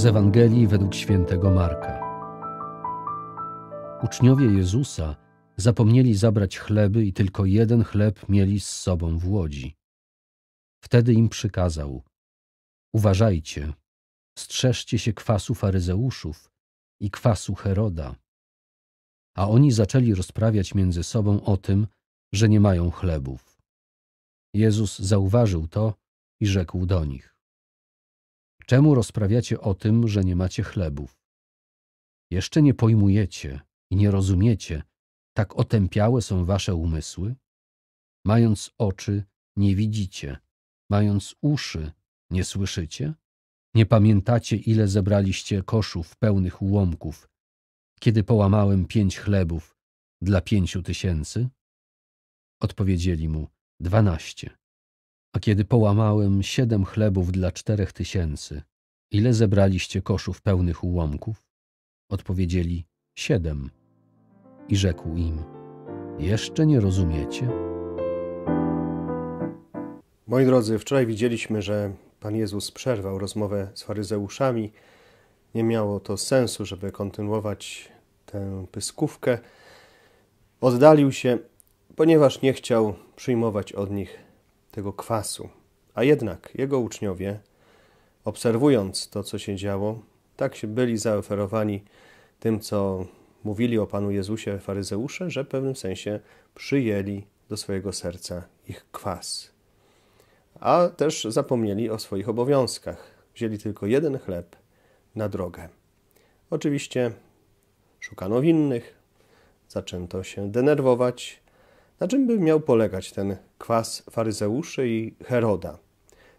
Z Ewangelii według świętego Marka. Uczniowie Jezusa zapomnieli zabrać chleby i tylko jeden chleb mieli z sobą w łodzi. Wtedy im przykazał: Uważajcie, strzeżcie się kwasu faryzeuszów i kwasu Heroda. A oni zaczęli rozprawiać między sobą o tym, że nie mają chlebów. Jezus zauważył to i rzekł do nich: Czemu rozprawiacie o tym, że nie macie chlebów? Jeszcze nie pojmujecie i nie rozumiecie, tak otępiałe są wasze umysły? Mając oczy, nie widzicie, mając uszy, nie słyszycie? Nie pamiętacie, ile zebraliście koszów pełnych ułomków, kiedy połamałem pięć chlebów dla pięciu tysięcy? Odpowiedzieli mu, dwanaście. A kiedy połamałem siedem chlebów dla czterech tysięcy, ile zebraliście koszów pełnych ułomków? Odpowiedzieli, siedem. I rzekł im, jeszcze nie rozumiecie? Moi drodzy, wczoraj widzieliśmy, że Pan Jezus przerwał rozmowę z faryzeuszami. Nie miało to sensu, żeby kontynuować tę pyskówkę. Oddalił się, ponieważ nie chciał przyjmować od nich tego kwasu. A jednak jego uczniowie, obserwując to, co się działo, tak się byli zaoferowani tym, co mówili o Panu Jezusie faryzeusze, że w pewnym sensie przyjęli do swojego serca ich kwas. A też zapomnieli o swoich obowiązkach. Wzięli tylko jeden chleb na drogę. Oczywiście szukano winnych, zaczęto się denerwować. Na czym by miał polegać ten kwas faryzeuszy i Heroda?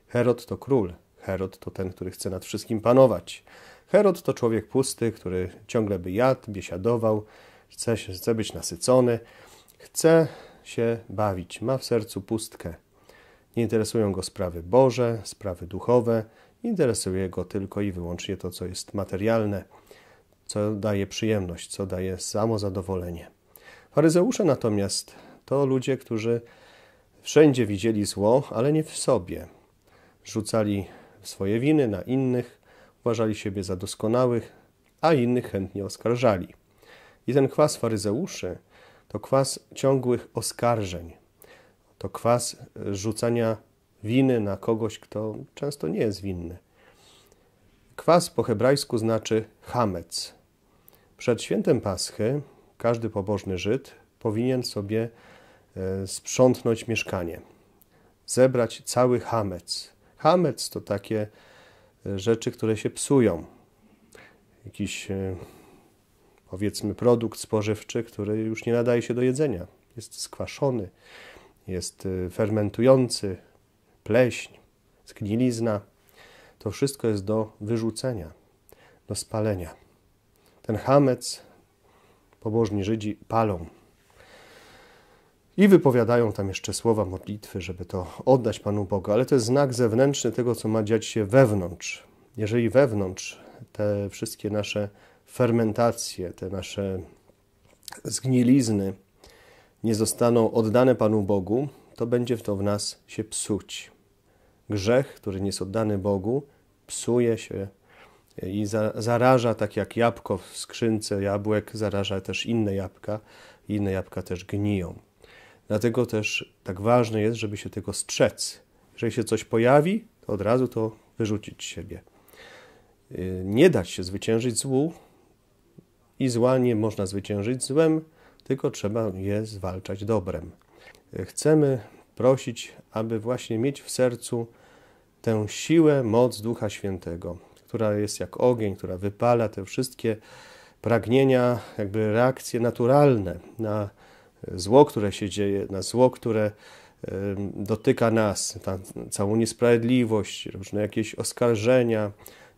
Herod to król, Herod to ten, który chce nad wszystkim panować. Herod to człowiek pusty, który ciągle by jadł, biesiadował, chce, się, chce być nasycony, chce się bawić, ma w sercu pustkę. Nie interesują go sprawy Boże, sprawy duchowe, interesuje go tylko i wyłącznie to, co jest materialne, co daje przyjemność, co daje samozadowolenie. Faryzeusze natomiast to ludzie, którzy wszędzie widzieli zło, ale nie w sobie. Rzucali swoje winy na innych, uważali siebie za doskonałych, a innych chętnie oskarżali. I ten kwas faryzeuszy to kwas ciągłych oskarżeń, to kwas rzucania winy na kogoś, kto często nie jest winny. Kwas po hebrajsku znaczy hamec. Przed świętem Paschy każdy pobożny Żyd powinien sobie sprzątnąć mieszkanie, zebrać cały hamec. Hamec to takie e, rzeczy, które się psują. Jakiś e, powiedzmy produkt spożywczy, który już nie nadaje się do jedzenia. Jest skwaszony, jest fermentujący, pleśń, zgnilizna. To wszystko jest do wyrzucenia, do spalenia. Ten hamec pobożni Żydzi palą. I wypowiadają tam jeszcze słowa modlitwy, żeby to oddać Panu Bogu, ale to jest znak zewnętrzny tego, co ma dziać się wewnątrz. Jeżeli wewnątrz te wszystkie nasze fermentacje, te nasze zgnilizny nie zostaną oddane Panu Bogu, to będzie to w nas się psuć. Grzech, który nie jest oddany Bogu, psuje się i zaraża, tak jak jabłko w skrzynce jabłek, zaraża też inne jabłka, inne jabłka też gniją. Dlatego też tak ważne jest, żeby się tego strzec. Jeżeli się coś pojawi, to od razu to wyrzucić z siebie. Y, nie dać się zwyciężyć złu i zła nie można zwyciężyć złem, tylko trzeba je zwalczać dobrem. Y, chcemy prosić, aby właśnie mieć w sercu tę siłę, moc Ducha Świętego, która jest jak ogień, która wypala te wszystkie pragnienia, jakby reakcje naturalne na zło, które się dzieje, na zło, które dotyka nas, ta całą niesprawiedliwość, różne jakieś oskarżenia,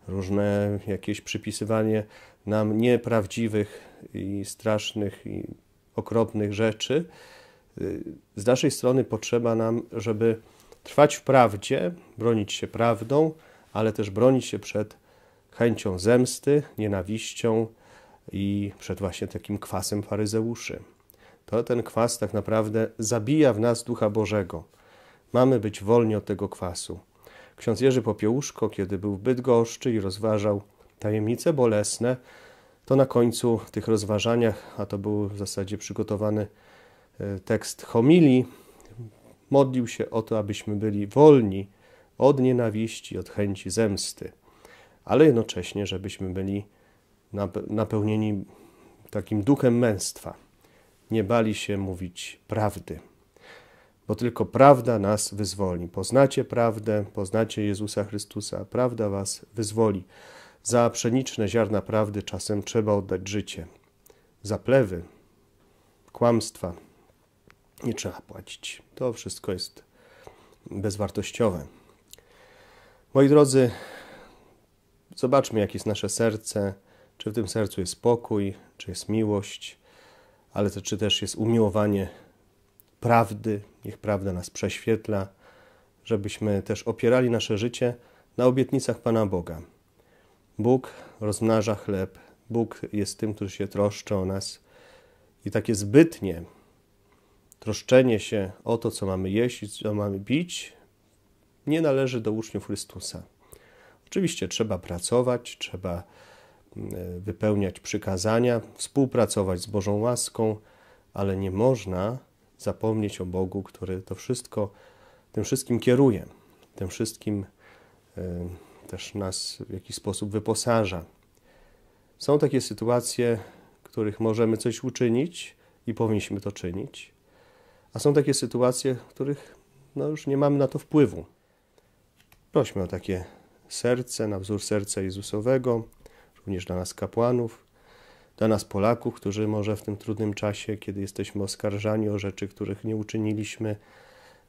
różne jakieś przypisywanie nam nieprawdziwych i strasznych i okropnych rzeczy. Y, z naszej strony potrzeba nam, żeby trwać w prawdzie, bronić się prawdą, ale też bronić się przed chęcią zemsty, nienawiścią i przed właśnie takim kwasem faryzeuszy. To ten kwas tak naprawdę zabija w nas Ducha Bożego. Mamy być wolni od tego kwasu. Ksiądz Jerzy Popiełuszko, kiedy był w Bydgoszczy i rozważał tajemnice bolesne, to na końcu tych rozważaniach, a to był w zasadzie przygotowany e, tekst homilii, modlił się o to, abyśmy byli wolni od nienawiści, od chęci zemsty, ale jednocześnie, żebyśmy byli napełnieni takim duchem męstwa. Nie bali się mówić prawdy, bo tylko prawda nas wyzwoli. Poznacie prawdę, poznacie Jezusa Chrystusa, prawda was wyzwoli. Za pszeniczne ziarna prawdy czasem trzeba oddać życie. Za plewy, kłamstwa nie trzeba płacić. To wszystko jest bezwartościowe. Moi drodzy, zobaczmy, jakie jest nasze serce, czy w tym sercu jest pokój, czy jest miłość, ale to, czy też jest umiłowanie prawdy. Niech prawda nas prześwietla, żebyśmy też opierali nasze życie na obietnicach Pana Boga. Bóg rozmnaża chleb, Bóg jest tym, który się troszczy o nas i takie zbytnie troszczenie się o to, co mamy jeść co mamy pić, nie należy do uczniów Chrystusa. Oczywiście trzeba pracować, trzeba wypełniać przykazania, współpracować z Bożą łaską, ale nie można zapomnieć o Bogu, który to wszystko, tym wszystkim kieruje, tym wszystkim też nas w jakiś sposób wyposaża. Są takie sytuacje, w których możemy coś uczynić i powinniśmy to czynić, a są takie sytuacje, w których no już nie mamy na to wpływu. Prośmy o takie serce, na wzór serca Jezusowego, również dla nas kapłanów, dla nas Polaków, którzy może w tym trudnym czasie, kiedy jesteśmy oskarżani o rzeczy, których nie uczyniliśmy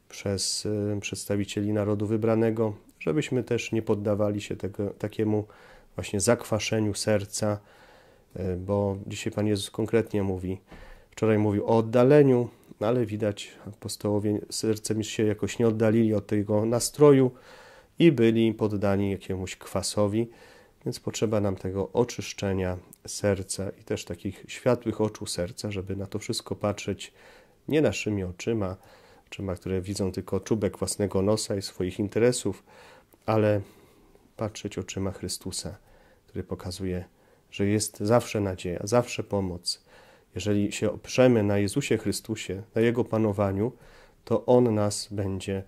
przez y, przedstawicieli narodu wybranego, żebyśmy też nie poddawali się tego, takiemu właśnie zakwaszeniu serca, y, bo dzisiaj Pan Jezus konkretnie mówi, wczoraj mówił o oddaleniu, ale widać apostołowie sercem się jakoś nie oddalili od tego nastroju i byli poddani jakiemuś kwasowi, więc potrzeba nam tego oczyszczenia serca i też takich światłych oczu serca, żeby na to wszystko patrzeć nie naszymi oczyma, oczyma, które widzą tylko czubek własnego nosa i swoich interesów, ale patrzeć oczyma Chrystusa, który pokazuje, że jest zawsze nadzieja, zawsze pomoc. Jeżeli się oprzemy na Jezusie Chrystusie, na Jego panowaniu, to On nas będzie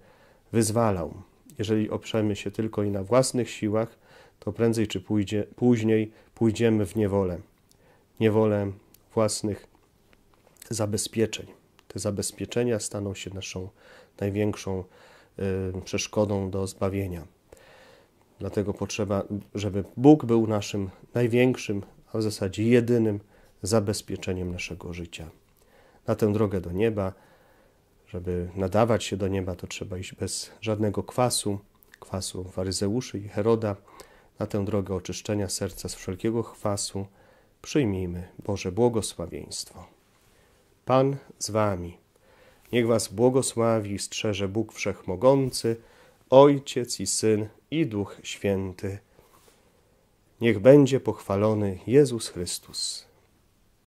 wyzwalał. Jeżeli oprzemy się tylko i na własnych siłach, to prędzej czy pójdzie, później pójdziemy w niewolę. Niewolę własnych zabezpieczeń. Te zabezpieczenia staną się naszą największą y, przeszkodą do zbawienia. Dlatego potrzeba, żeby Bóg był naszym największym, a w zasadzie jedynym zabezpieczeniem naszego życia. Na tę drogę do nieba, żeby nadawać się do nieba, to trzeba iść bez żadnego kwasu, kwasu faryzeuszy i Heroda. Na tę drogę oczyszczenia serca z wszelkiego chwasu przyjmijmy Boże błogosławieństwo. Pan z wami. Niech was błogosławi i strzeże Bóg Wszechmogący, Ojciec i Syn i Duch Święty. Niech będzie pochwalony Jezus Chrystus.